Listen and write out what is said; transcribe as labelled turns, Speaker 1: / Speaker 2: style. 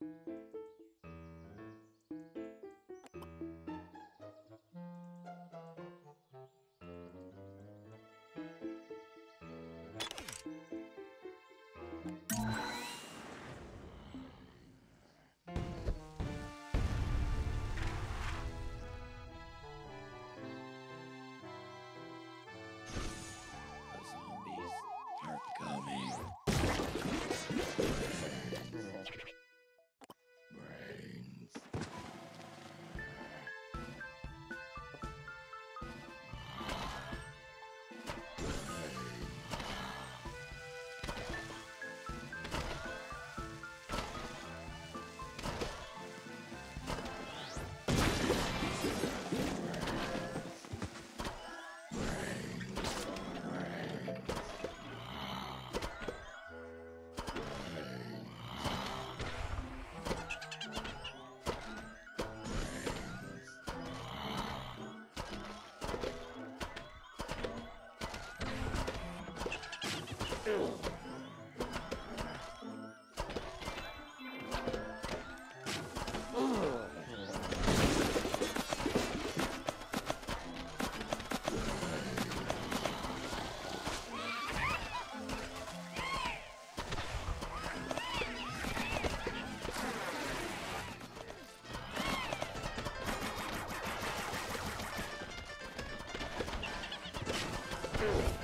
Speaker 1: Thank you.
Speaker 2: Cool.